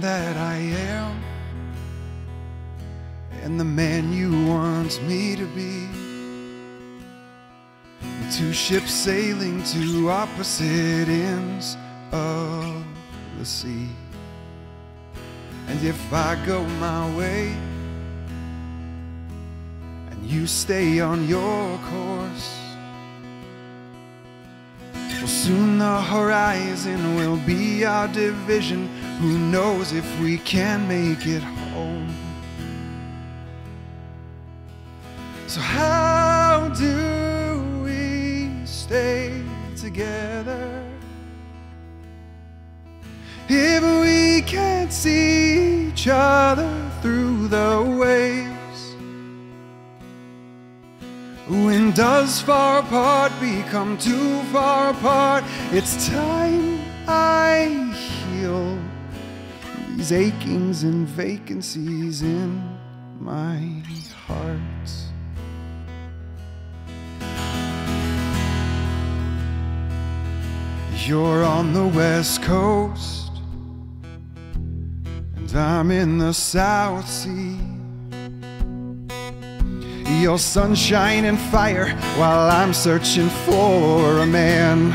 that I am and the man you want me to be. Two ships sailing to opposite ends of the sea. And if I go my way and you stay on your course, well, soon the horizon will be our division. Who knows if we can make it home? So, how do we stay together if we can't see each other through the waves? When does far apart become too far apart? It's time these achings and vacancies in my heart. You're on the west coast, and I'm in the South Sea. You're sunshine and fire while I'm searching for a man.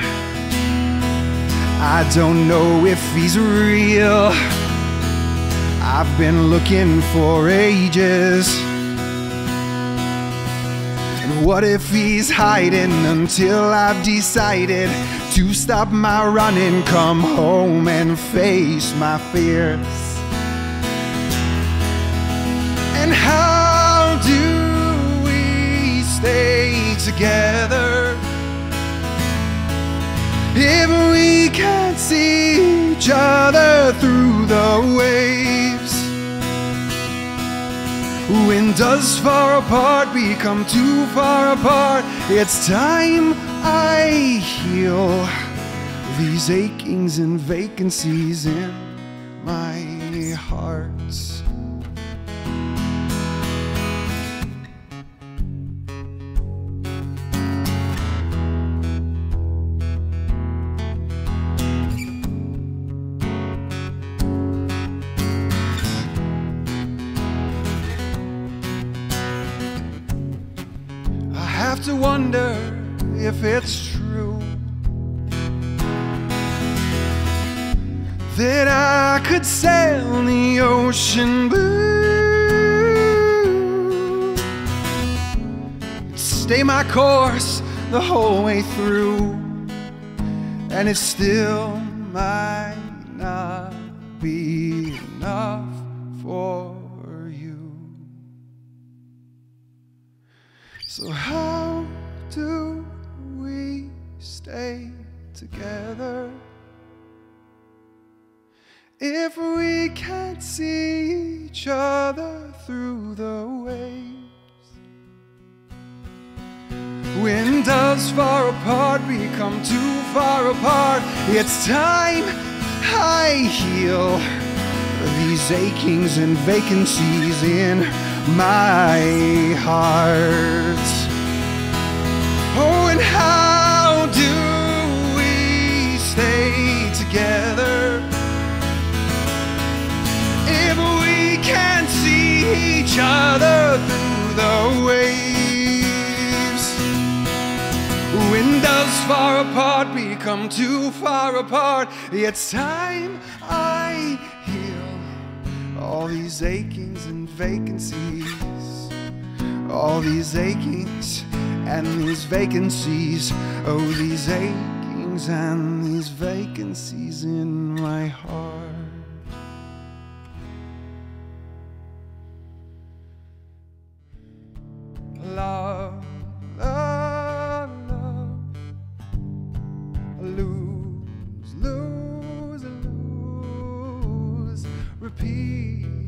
I don't know if he's real. I've been looking for ages. And what if he's hiding until I've decided to stop my running, come home and face my fears? And how do we stay together if we can't see each other through the waves? When does far apart become too far apart? It's time I heal these achings and vacancies in my heart. Have to wonder if it's true that I could sail the ocean blue, stay my course the whole way through, and it still might not be enough for you. So, do we stay together if we can't see each other through the waves? When does far apart become too far apart? It's time I heal these achings and vacancies in my each other through the waves? When does far apart become too far apart? It's time I heal all these achings and vacancies, all these achings and these vacancies, oh, these achings and these vacancies in my heart. repeat.